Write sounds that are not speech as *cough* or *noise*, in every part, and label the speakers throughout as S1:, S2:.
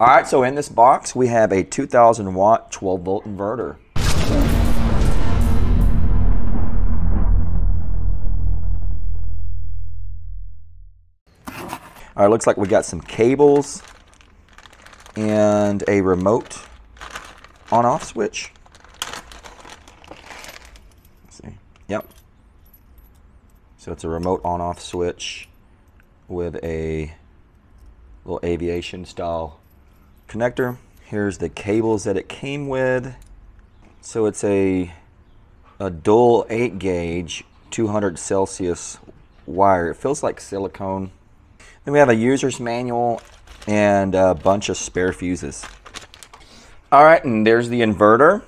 S1: All right, so in this box we have a 2000 watt 12 volt inverter. All right, looks like we got some cables and a remote on off switch. Let's see. Yep. So it's a remote on off switch with a little aviation style connector. Here's the cables that it came with. So it's a a dual 8 gauge 200 Celsius wire. It feels like silicone. Then we have a user's manual and a bunch of spare fuses. All right, and there's the inverter.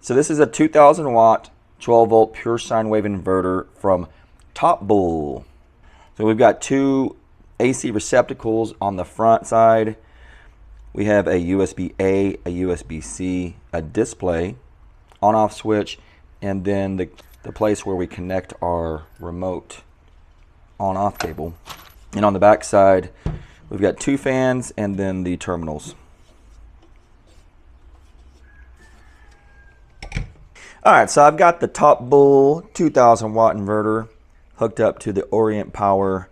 S1: So this is a 2000 watt 12 volt pure sine wave inverter from TOPBULL. So we've got two AC receptacles on the front side. We have a USB A, a USB C, a display, on off switch, and then the, the place where we connect our remote on off cable. And on the back side, we've got two fans and then the terminals. All right, so I've got the TOPBULL 2000 watt inverter hooked up to the Orient Power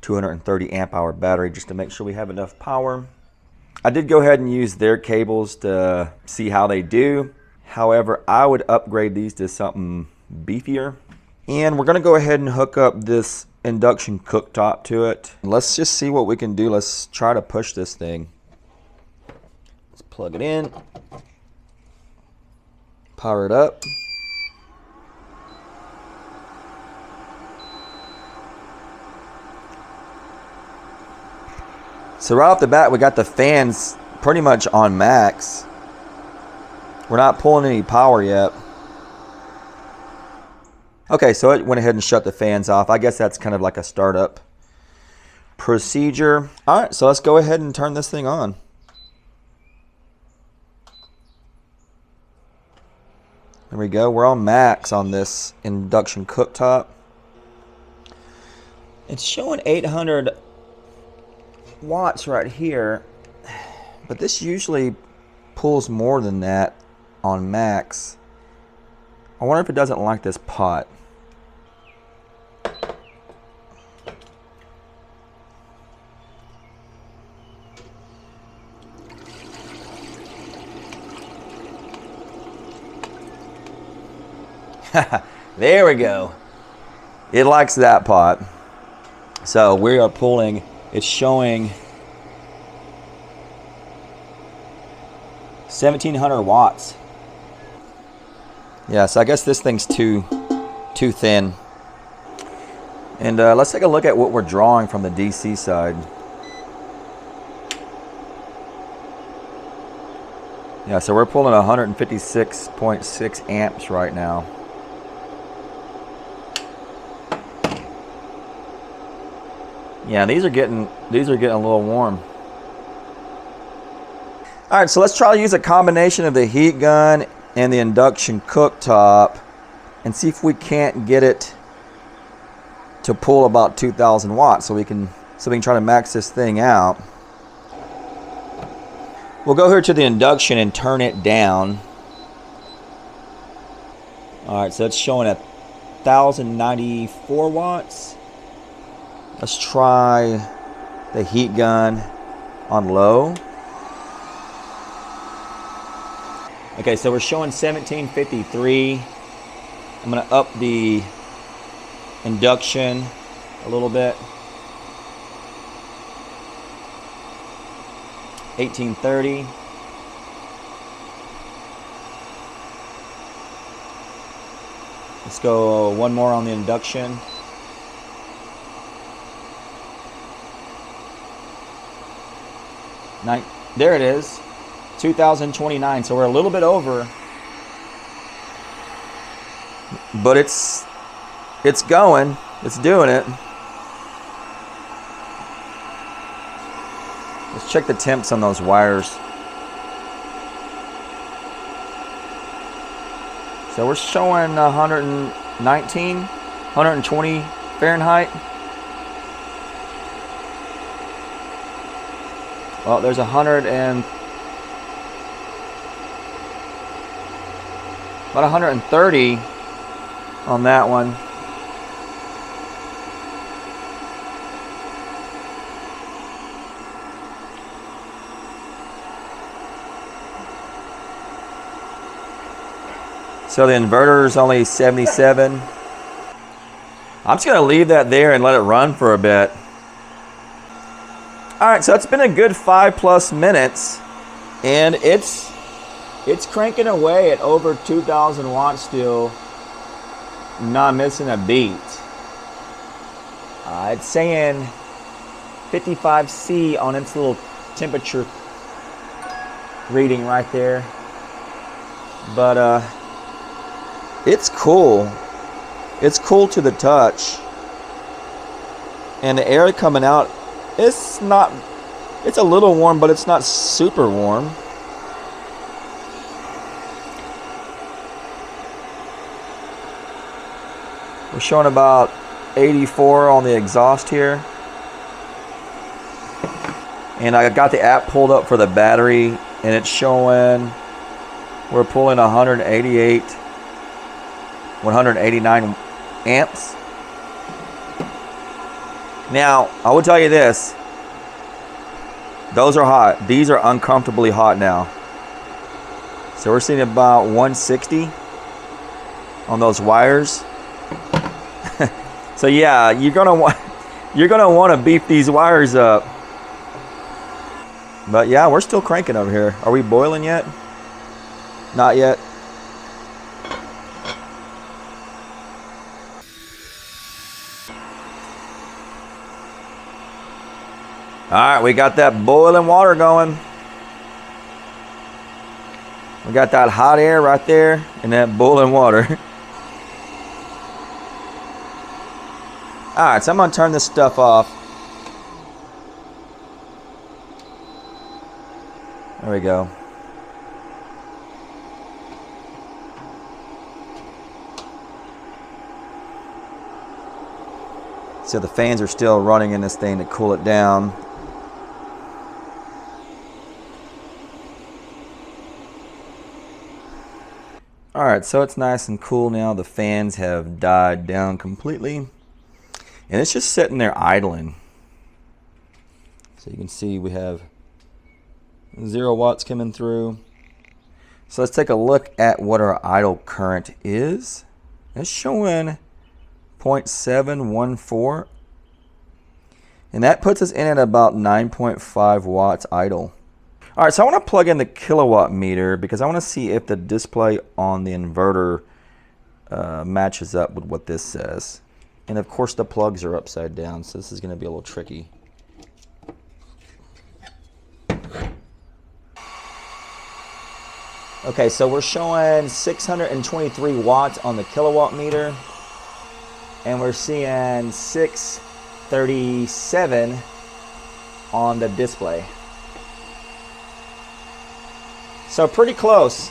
S1: 230 amp hour battery just to make sure we have enough power. I did go ahead and use their cables to see how they do. However, I would upgrade these to something beefier. And we're gonna go ahead and hook up this induction cooktop to it. Let's just see what we can do. Let's try to push this thing. Let's plug it in. Power it up. So right off the bat, we got the fans pretty much on max. We're not pulling any power yet. Okay, so it went ahead and shut the fans off. I guess that's kind of like a startup procedure. All right, so let's go ahead and turn this thing on. There we go. We're on max on this induction cooktop. It's showing 800 watts right here, but this usually pulls more than that on max. I wonder if it doesn't like this pot. *laughs* there we go. It likes that pot. So we are pulling, it's showing 1700 watts. Yeah, so I guess this thing's too, too thin. And uh, let's take a look at what we're drawing from the DC side. Yeah, so we're pulling 156.6 amps right now. Yeah, these are getting these are getting a little warm. All right, so let's try to use a combination of the heat gun and the induction cooktop and see if we can't get it to pull about 2000 watts so we can so we can try to max this thing out. We'll go here to the induction and turn it down. All right, so it's showing at 1094 watts. Let's try the heat gun on low. Okay, so we're showing 1753. I'm gonna up the induction a little bit. 1830. Let's go one more on the induction. Nine, there it is. 2029. So we're a little bit over. But it's it's going. It's doing it. Let's check the temps on those wires. So we're showing 119, 120 Fahrenheit. Well, there's a hundred and about 130 on that one. So the inverter is only 77. I'm just going to leave that there and let it run for a bit. All right, so it's been a good five plus minutes, and it's it's cranking away at over 2,000 watts still, not missing a beat. Uh, it's saying 55C on its little temperature reading right there, but uh, it's cool. It's cool to the touch. And the air coming out, it's not, it's a little warm, but it's not super warm. We're showing about 84 on the exhaust here. And I got the app pulled up for the battery and it's showing we're pulling 188 189 amps. Now, I will tell you this. Those are hot. These are uncomfortably hot now. So we're seeing about 160 on those wires. *laughs* so yeah, you're gonna want *laughs* you're gonna want to beef these wires up. But yeah, we're still cranking over here. Are we boiling yet? Not yet. All right, we got that boiling water going. We got that hot air right there and that boiling water. *laughs* All right, so I'm gonna turn this stuff off. There we go. So the fans are still running in this thing to cool it down. All right, so it's nice and cool now. The fans have died down completely. And it's just sitting there idling. So you can see we have zero watts coming through. So let's take a look at what our idle current is. It's showing 0.714. And that puts us in at about 9.5 watts idle. All right, so I want to plug in the Kill A Watt meter because I want to see if the display on the inverter uh, matches up with what this says. And of course the plugs are upside down, so this is going to be a little tricky. Okay, so we're showing 623 watts on the Kill A Watt meter. And we're seeing 637 on the display. So pretty close.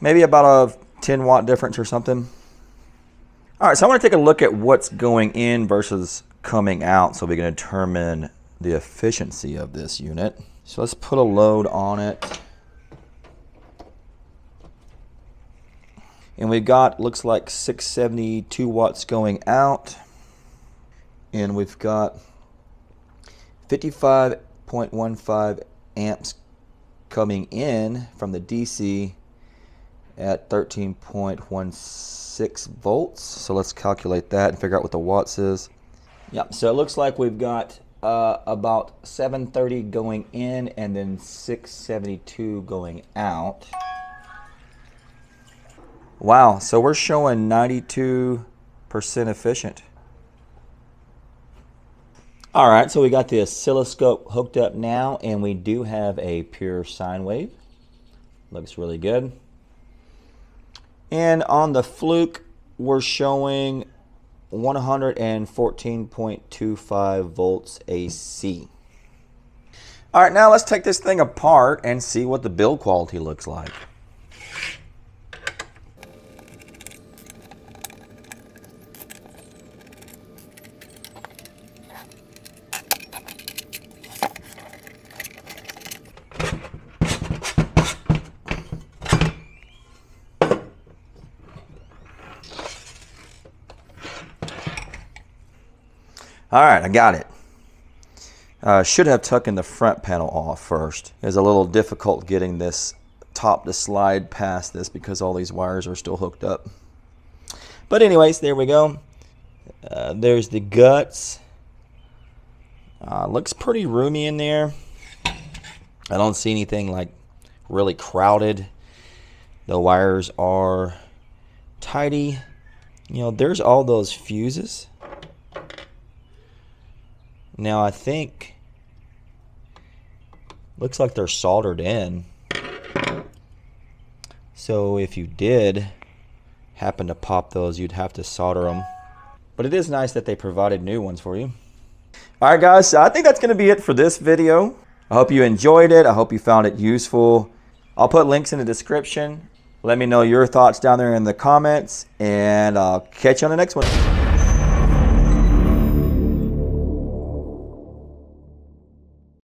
S1: Maybe about a 10 watt difference or something. All right, so I want to take a look at what's going in versus coming out so we can determine the efficiency of this unit. So let's put a load on it. And we've got, looks like 672 watts going out. And we've got 55 0.15 amps coming in from the DC at 13.16 volts. So let's calculate that and figure out what the watts is. Yep, so it looks like we've got uh, about 730 going in and then 672 going out. Wow, so we're showing 92% efficient. All right, so we got the oscilloscope hooked up now, and we do have a pure sine wave. Looks really good. And on the Fluke, we're showing 114.25 volts AC. All right, now let's take this thing apart and see what the build quality looks like. All right, I got it. Uh, should have taken the front panel off first. It's a little difficult getting this top to slide past this because all these wires are still hooked up. But anyways, there we go. Uh, there's the guts. Uh, looks pretty roomy in there. I don't see anything like really crowded. The wires are tidy. You know, there's all those fuses. Now I think looks like they're soldered in. So if you did happen to pop those, you'd have to solder them. But it is nice that they provided new ones for you. All right, guys, so I think that's going to be it for this video. I hope you enjoyed it. I hope you found it useful. I'll put links in the description. Let me know your thoughts down there in the comments, and I'll catch you on the next one.